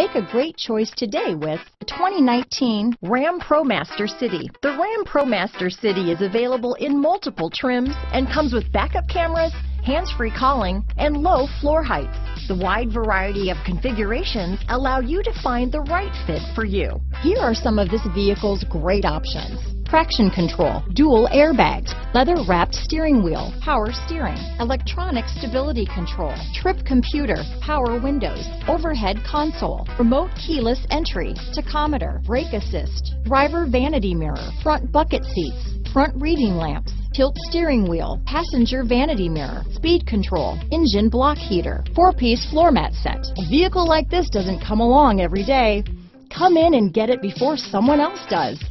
Make a great choice today with the 2019 Ram ProMaster City. The Ram ProMaster City is available in multiple trims and comes with backup cameras, hands-free calling, and low floor heights. The wide variety of configurations allow you to find the right fit for you. Here are some of this vehicle's great options. Traction control, dual airbags, leather wrapped steering wheel, power steering, electronic stability control, trip computer, power windows, overhead console, remote keyless entry, tachometer, brake assist, driver vanity mirror, front bucket seats, front reading lamps, tilt steering wheel, passenger vanity mirror, speed control, engine block heater, four-piece floor mat set. A vehicle like this doesn't come along every day. Come in and get it before someone else does.